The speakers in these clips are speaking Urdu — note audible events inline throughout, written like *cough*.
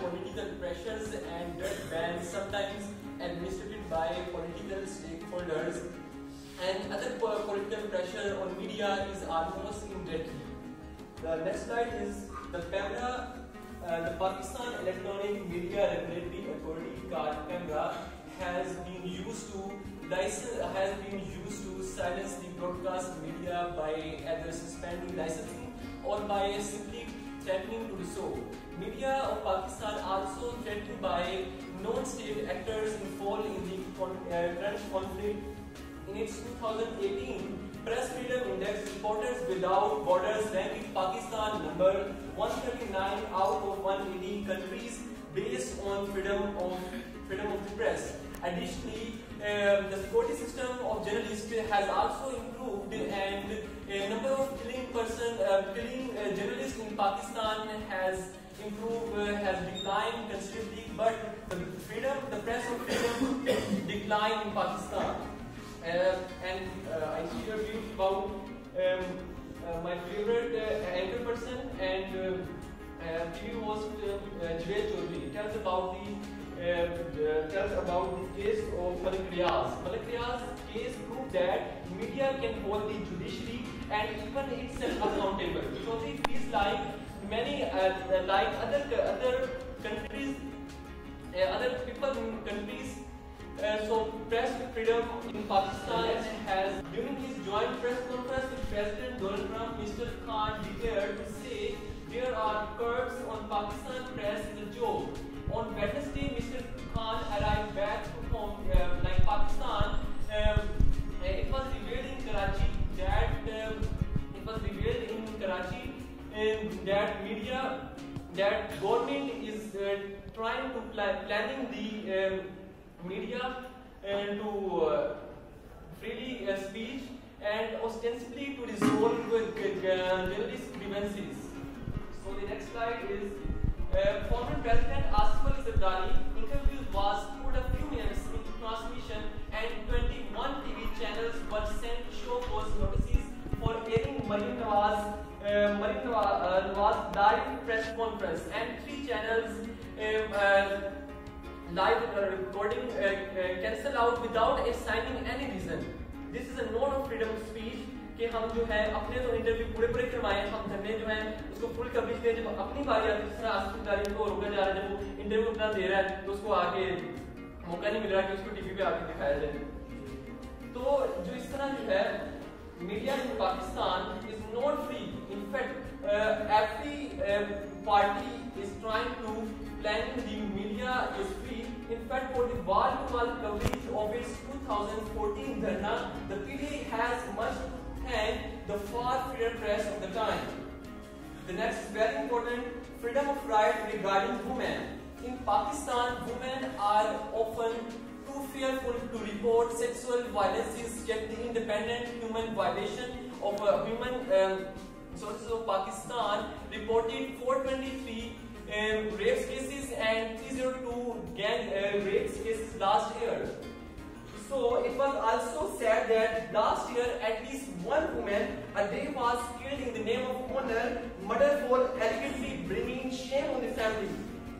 political pressures and bans, sometimes administered by political stakeholders, and other political pressure on media is almost indefinite. The next slide is the PEMRA, uh, the Pakistan Electronic Media Regulatory Authority called PEMRA has been used to license has been used to silence the broadcast media by either suspending licensing or by simply threatening to so. Media of Pakistan also threatened by non-state actors involved in the uh, current conflict. In its 2018 Press Freedom Index, Reporters Without Borders ranked Pakistan number 139 out of 180 countries based on freedom of freedom of the press. Additionally, um, the security system of journalists has also improved and a number of killing person, uh, killing uh, journalists in Pakistan has improved, uh, has declined considerably, but the freedom, the press of freedom *coughs* declined in Pakistan. Uh, and uh, I share views about um, uh, my favorite anchor person and TV host Javed Chaudhary. It tells about the uh, tells about the case of Malik Riaz. Malik Riaz case proved that media can hold the judiciary and even itself accountable because it like many uh, like other other countries, uh, other people in countries. Uh, so press freedom in Pakistan has during his joint press conference with President Donald Trump, Mr. Khan declared to say to plan, planning the um, media and to uh, freely uh, speech and ostensibly to resolve with uh, journalist grievances. So the next slide is uh, former President Asif Ali Zardari interview was put a few minutes into transmission and 21 TV channels were sent show cause notices for airing Maryam Nawaz, uh, Maryam Nawaz, uh, Nawaz live press conference and three channels uh, live recording cancel out without assigning any reason. This is a note of freedom of speech کہ ہم جو ہے اپنے تو انٹرویو پورے پورے کروائے ہم دھرنے جو ہیں اس کو فل کوریج دیں جب اپنی باری آتی جس طرح آصف اقداری کو روکا جا رہا ہے جب وہ انٹرویو اپنا دے رہا ہے تو اس کو آگے موقع نہیں مل رہا کہ اس کو ٹی وی پہ آ کے دکھایا جائے تو جو اس طرح جو ہے media in Pakistan is not free in fact every party is trying to plan the media is free. In fact, for the war Kumal coverage of its 2014 Dharna, the PDA has much to thank the far freer press of the time. The next is very important, freedom of right regarding women. In Pakistan, women are often too fearful to report sexual violence. yet the independent human violation of a human um, sources of Pakistan reported 423 um, rape cases and 302 gang uh, rape cases last year. So it was also said that last year at least one woman a day was killed in the name of honor, murder for allegedly bringing shame on the family.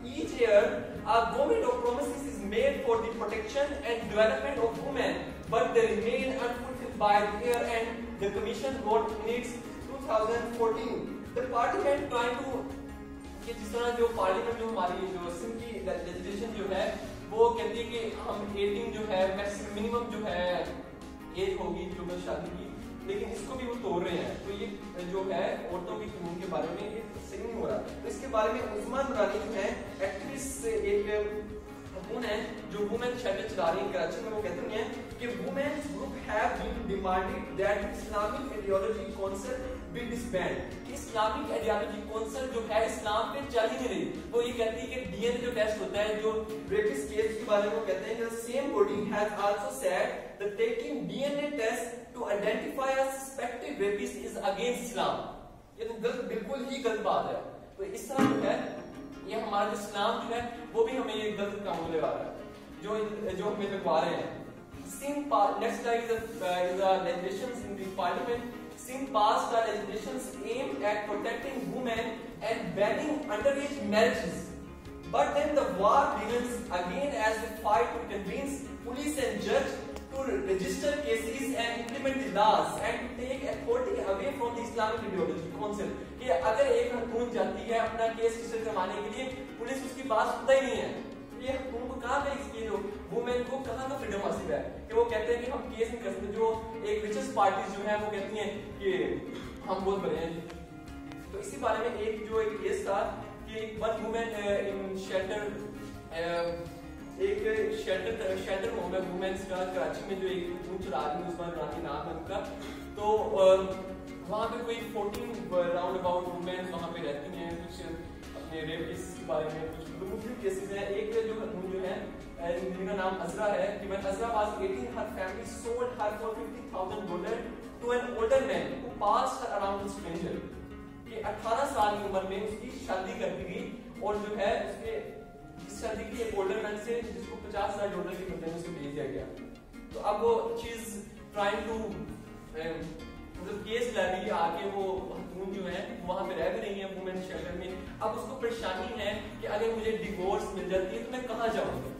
Each year a government of promises is made for the protection and development of women, but they remain unfulfilled by the year and the commission wrote in its 2014. The parliament trying to کہ جس طرح جو پارلیمنٹ جو ہماری جو سم کی لیجسلیشن جو ہے وہ کہتی ہے کہ ہم ایٹنگ جو ہے منیمم جو ہے ایج ہوگی جو میں شادی کی لیکن اس کو بھی وہ توڑ رہے ہیں تو یہ جو ہے عورتوں کی قانون کے بارے میں یہ صحیح نہیں ہو رہا تو اس کے بارے میں عثمان نورانی جو ہے ایکٹریس ایک خاتون ہیں جو وومن شیلٹر چلا رہی ہیں کراچی میں وہ کہتے ہیں کہ women's group have been demanded that Islamic ideology concept council be disband کہ اسلامک ایڈیالوجی کونسل جو ہے اسلام پہ چل ہی نہیں رہی۔ وہ یہ کہتی ہے کہ ڈی این اے جو ٹیسٹ ہوتا ہے جو ریپس کیس کے بارے میں کہتے ہیں کہ same body has also said that taking DNA test to identify a suspected rapist is against Islam. یہ تو غلط بالکل ہی غلط بات ہے۔ تو اس طرح جو ہے یہ ہمارا جو اسلام جو ہے وہ بھی ہمیں یہ غلط کام لگا رہا ہے۔ جو جو ہمیں لگوا رہے ہیں۔ Singh next slide is the, uh, is the legislations in the parliament. Singh passed the legislations aimed at protecting women and banning underage marriages but then the war begins again as we fight to convince police and judge to register cases and implement the laws and to take authority away from the Islamic ideology concept کہ اگر ایک حکومت جاتی ہے اپنا کیس رجسٹر کروانے کے لیے پولیس اس کی بات سنتا ہی نہیں ہے یہ حکومت کہاں پہ اس کی جو وومن کو کہاں کا فریڈم حاصل ہے کہ وہ کہتے ہیں کہ ہم کیس نہیں کر سکتے، جو ایک ریچس پارٹیز جو ہیں، وہ کہتی ہیں کہ ہم بہت بڑے ہیں۔ تو اسی بارے میں ایک جو ایک کیس تھا کہ ون وومن ان شیلٹر ایک شیلٹر شیلٹر ہوم ہے وومنس کا، کراچی میں جو ایک خاتون چلا عثمان رانی نام ہے ان کا۔ تو uh, وہاں پہ کوئی فورٹین راؤنڈ اباؤٹ وومنس وہاں پہ رہتی ہیں، کچھ اپنے ریپ کے بارے میں، کچھ تو مختلف کیسز ہیں ایک جو خاتون جو ہے جن کا نام ازرا ہے کہ when Azra was 18 her family sold her for 50000 dollar to an older man who passed her around a stranger. کہ 18 سال کی عمر میں اس کی شادی کر دی گئی اور جو ہے اس کے، اس شادی کی ایک اولڈر مین سے جس کو 50 ہزار ڈالر کی بدلے میں اس کو بھیج دیا گیا۔ تو اب وہ چیز ٹرائنگ ٹو مطلب کیس لڑ رہی ہے، آگے وہ خاتون جو ہے وہاں پہ رہ بھی رہی ہیں وومن شیلٹر میں۔ اب اس کو پریشانی ہے کہ اگر مجھے ڈیورس مل جاتی ہے تو میں کہاں جاؤں گی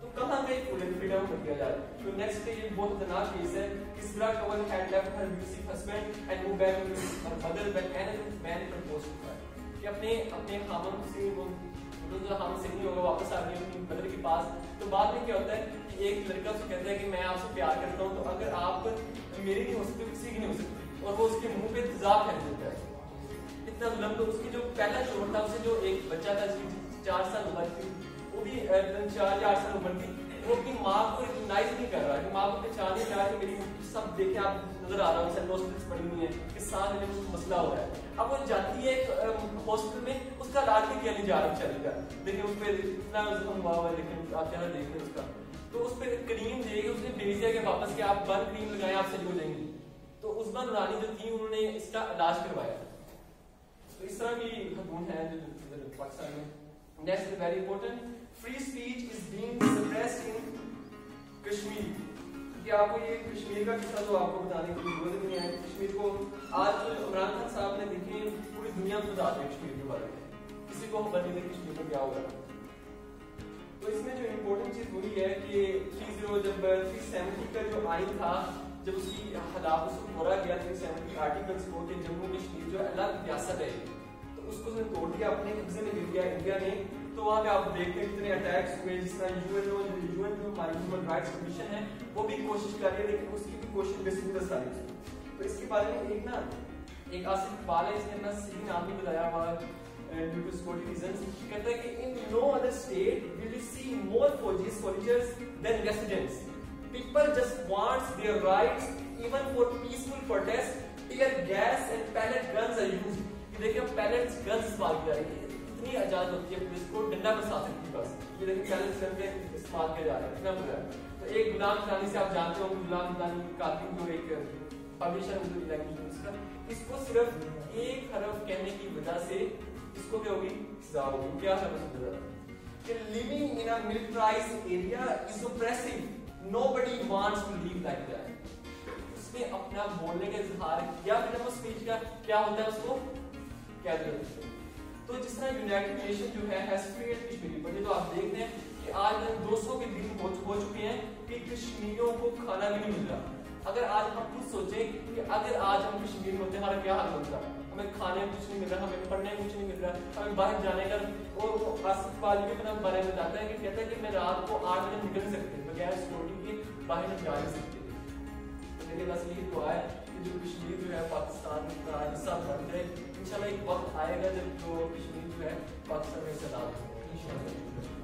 تو کہاں پہ فریڈم کر دیا جائے تو نیکسٹ یہ بہت خطرناک کیس ہے اس طرح کول had left her music husband and move back her mother when any man propose to her کہ اپنے اپنے خامن سے وہ جو ہم سے نہیں ہوگا واپس آ گئی اپنی مدر کے پاس۔ تو بعد میں کیا ہوتا ہے کہ ایک لڑکا اسے کہتا ہے کہ میں آپ سے پیار کرتا ہوں، تو اگر آپ میرے نہیں ہو سکتے، کسی کی نہیں ہو سکتی اور وہ اس کے منہ پہ تیزاب پھینک دیتا ہے۔ اتنا ظلم تو اس کی جو پہلا شوہر تھا، اسے جو ایک بچہ تھا، جس کی چار سال عمر تھی، وہ بھی چار چار سال عمر تھی وہ اپنی ماں کو ریکگنائز نہیں کر رہا کہ ماں کو پہچان نہیں رہا کہ میری سب دیکھے آپ نظر آ رہا ہے سینڈوسٹکس پڑی ہوئی ہیں، کہ ساتھ میں کچھ مسئلہ ہو رہا ہے۔ اب وہ جاتی ہے ایک ہاسپٹل میں، اس کا علاج بھی کیا نہیں جا رہا چلے گا لیکن اس پہ اتنا زخم ہوا ہوا ہے لیکن آپ چہرہ دیکھ رہے اس کا۔ تو اس پہ کریم دے گی اس نے بھیج دیا کہ واپس کہ آپ بن کریم لگائیں، آپ صحیح ہو جائیں گے تو اس بار رانی جو تھی، انہوں نے اس کا علاج کروایا۔ تو اس طرح کی خاتون ہے جو پاکستان میں۔ Next very important free speech is being suppressed in Kashmir کہ آپ کو یہ کشمیر کا قصہ تو آپ کو بتانے کی ضرورت نہیں ہے۔ کشمیر کو آج جو عمران خان صاحب نے دیکھیں پوری دنیا میں بتاتے ہیں کشمیر کے بارے میں۔ کسی کو خبر نہیں تھی کشمیر میں کیا ہو ہوگا تو اس میں جو امپورٹنٹ چیز وہی ہے کہ تھری زیرو جب تھری سیونٹی کا جو آئین تھا، جب اس کی خلاف اس کو توڑا گیا تھری سیونٹی آرٹیکلس کو کہ جموں کشمیر جو الگ ریاست ہے۔ تو اس کو اس نے توڑ دیا، اپنے قبضے میں لے لیا انڈیا نے تو وہاں پہ آپ دیکھتے ہیں کتنے اٹیکس ہوئے جس طرح U N O U N O ہماری ہیومن رائٹس کمیشن ہے، وہ بھی کوشش کر رہی ہے، لیکن اس کی بھی کوشش بے سکس آ تو اس کے بارے میں ایک نا، ایک آصف اقبال ہے، اس نے اپنا صحیح نام بھی بتایا ہوا ڈیو ٹو سکورٹی ریزنز کہتا ہے کہ in no other state will see more فوجیز soldiers than residents people just wants their rights even for peaceful protest tear gas and pellet guns are used یہ دیکھیں پیلٹس گنز استعمال کیا رہی ہے اتنی اجازت ہوتی ہے پولیس کو، ڈنڈا برسا سکتی بس۔ یہ دیکھیں پہلے سے کے استعمال کیا جا رہا ہے، اتنا برا ہے تو ایک غلام خانی سے آپ جانتے ہو غلام خانی کاتب جو ایک پبلشر اردو لینگویج میں اس کا اس کو صرف ایک حرف کہنے کی وجہ سے اس کو کیا ہوگی؟ سزا ہوگی۔ کیا ہے اس وجہ کہ living in a militarized area is oppressive. Nobody wants to live like that. اس نے اپنا بولنے کا اظہار کیا فریڈم آف اسپیچ کا کیا ہوتا ہے اس کو؟ کیا دیا تو جس طرح یونائٹڈ نیشن جو ہے ہیز کریٹ کشمیری پر تو آپ دیکھتے ہیں کہ آج دو سو کے دن ہو چکے ہیں کہ کشمیریوں کو کھانا بھی نہیں مل رہا۔ اگر آج ہم خود سوچیں کہ اگر آج ہم کشمیر ہوتے، ہمارا کیا حال ہوتا؟ ہمیں کھانے کچھ نہیں مل رہا، ہمیں پڑھنے کچھ نہیں مل رہا، ہمیں باہر جانے کا اور وہ آصف والی بھی اپنا بارے میں بتاتا ہے کہ کہتا ہے کہ میں رات کو آٹھ بجے نکل سکتے، بغیر سیکورٹی کے باہر ہم جا نہیں سکتے۔ میرے بس یہی دعا ہے کہ جو کشمیر جو ہے، پاکستان کا حصہ بن جائے۔ انشاءاللہ ایک وقت آئے گا جب جو کشمیر جو ہے پاکستان میں سے ہوگا شاء